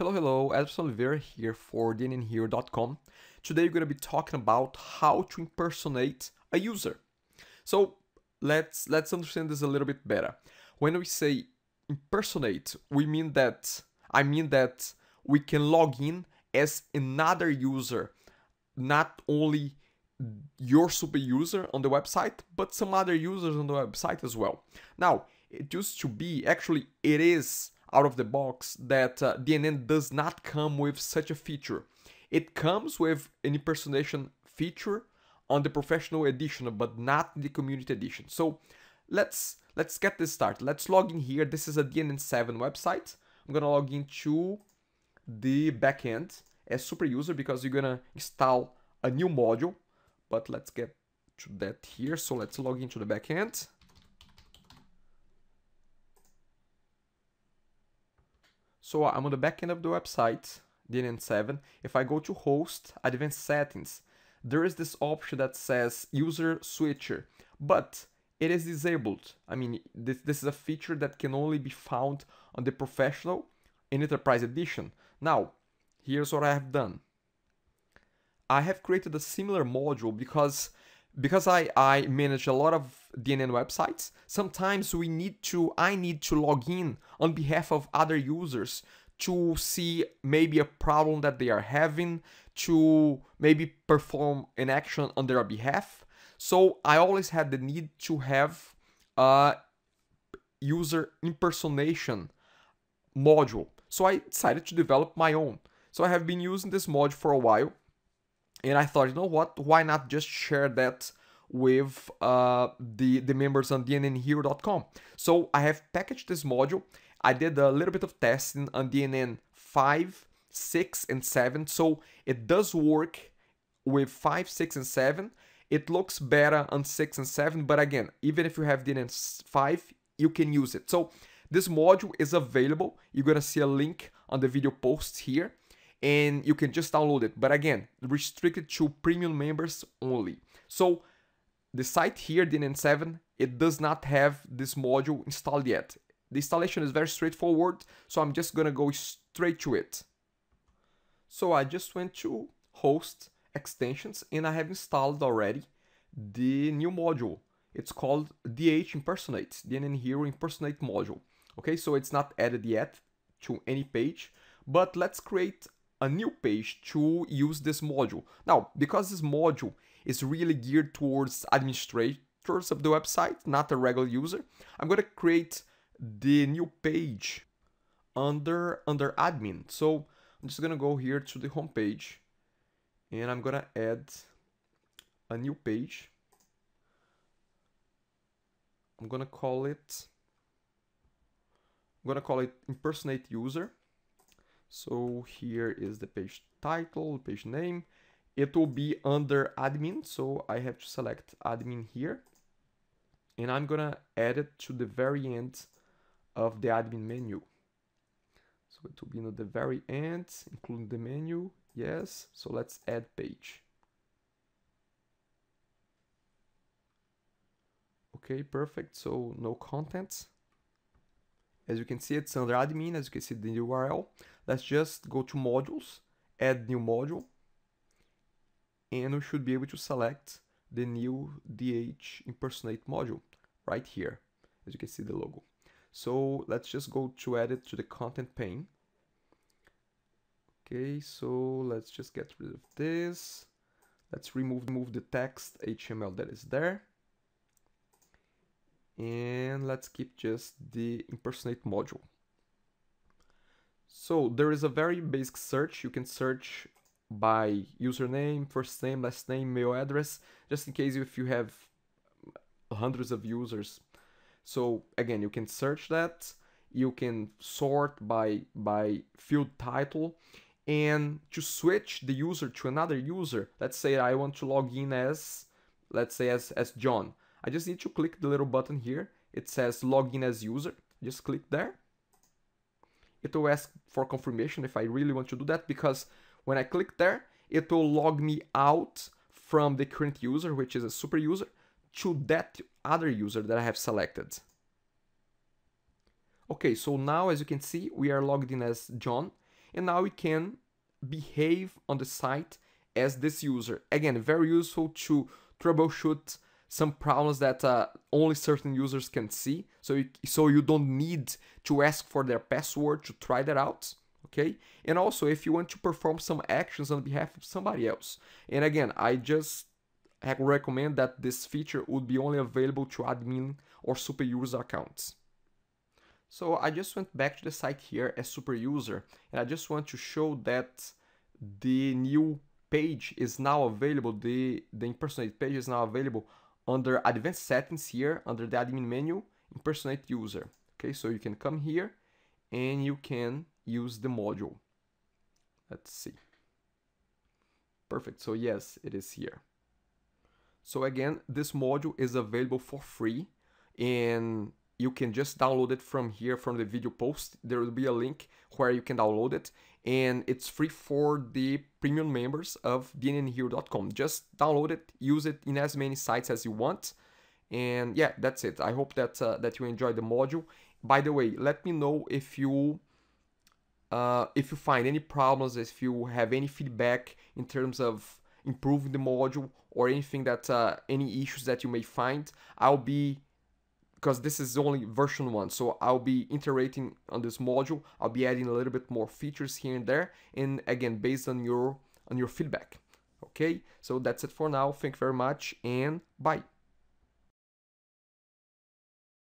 Hello, hello, Aderson Oliveira here for DNNHero.com. Today we're going to be talking about how to impersonate a user. So let's let's understand this a little bit better. When we say impersonate, we mean that I mean that we can log in as another user, not only your super user on the website, but some other users on the website as well. Now, it used to be, actually it is out of the box that uh, DNN does not come with such a feature. It comes with an impersonation feature on the professional edition, but not the community edition. So let's let's get this started. Let's log in here. This is a DNN7 website. I'm gonna log into the backend as super user because you're gonna install a new module. But let's get to that here. So let's log into the backend. So I'm on the back end of the website, DNN7. If I go to host, advanced settings, there is this option that says user switcher, but it is disabled. I mean, this, this is a feature that can only be found on the professional and enterprise edition. Now, here's what I have done. I have created a similar module because because I, I manage a lot of DNN websites, sometimes we need to, I need to log in on behalf of other users to see maybe a problem that they are having, to maybe perform an action on their behalf. So I always had the need to have a user impersonation module. So I decided to develop my own. So I have been using this module for a while and I thought, you know what, why not just share that with uh, the, the members on DNNHero.com. So I have packaged this module. I did a little bit of testing on DNN 5, 6, and 7. So it does work with 5, 6, and 7. It looks better on 6 and 7, but again, even if you have DNN 5, you can use it. So this module is available. You're gonna see a link on the video post here and you can just download it. But again, restricted to premium members only. So the site here, DNN7, it does not have this module installed yet. The installation is very straightforward, so I'm just gonna go straight to it. So I just went to host extensions and I have installed already the new module. It's called DH Impersonate, DNNHero Impersonate module. Okay, so it's not added yet to any page, but let's create a new page to use this module. Now, because this module is really geared towards administrators of the website, not a regular user, I'm to create the new page under, under admin. So I'm just to go here to the home page and I'm to add a new page. I'm to call it I'm to call it impersonate user so here is the page title, page name. It will be under admin, so I have to select admin here. And I'm gonna add it to the very end of the admin menu. So it will be at the very end, including the menu. Yes, so let's add page. Okay, perfect. So no contents. As you can see, it's under admin, as you can see the URL. Let's just go to modules, add new module, and we should be able to select the new DH impersonate module right here, as you can see the logo. So let's just go to add it to the content pane. Okay, so let's just get rid of this. Let's remove, remove the text HTML that is there and let's keep just the impersonate module. So there is a very basic search. You can search by username, first name, last name, mail address, just in case if you have hundreds of users. So again, you can search that. You can sort by by field title and to switch the user to another user. Let's say I want to log in as let's say as as John. I just need to click the little button here. It says login as user. Just click there. It will ask for confirmation if I really want to do that because when I click there, it will log me out from the current user, which is a super user, to that other user that I have selected. Okay, so now as you can see, we are logged in as John and now we can behave on the site as this user. Again, very useful to troubleshoot some problems that uh, only certain users can see. So you, so you don't need to ask for their password to try that out. Okay. And also if you want to perform some actions on behalf of somebody else. And again, I just recommend that this feature would be only available to admin or super user accounts. So I just went back to the site here as super user and I just want to show that the new page is now available, the, the impersonate page is now available under advanced settings here under the admin menu, impersonate user. Okay, so you can come here and you can use the module. Let's see. Perfect, so yes, it is here. So again, this module is available for free and you can just download it from here from the video post. There will be a link where you can download it and it's free for the premium members of dnnhero.com. Just download it, use it in as many sites as you want. And yeah, that's it. I hope that uh, that you enjoyed the module. By the way, let me know if you uh, if you find any problems, if you have any feedback in terms of improving the module or anything that uh, any issues that you may find. I'll be because this is only version 1 so I'll be iterating on this module. I'll be adding a little bit more features here and there and again based on your on your feedback. Okay? So that's it for now. Thank you very much and bye